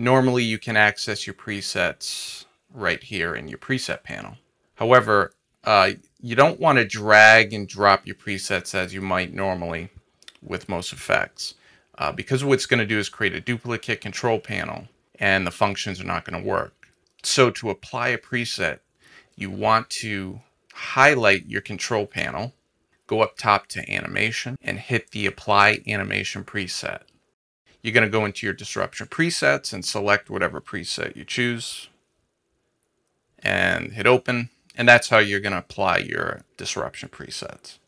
Normally you can access your presets right here in your preset panel. However, uh, you don't want to drag and drop your presets as you might normally with most effects. Uh, because what it's going to do is create a duplicate control panel and the functions are not going to work. So to apply a preset, you want to highlight your control panel, go up top to animation and hit the apply animation preset. You're going to go into your disruption presets and select whatever preset you choose and hit open. And that's how you're going to apply your disruption presets.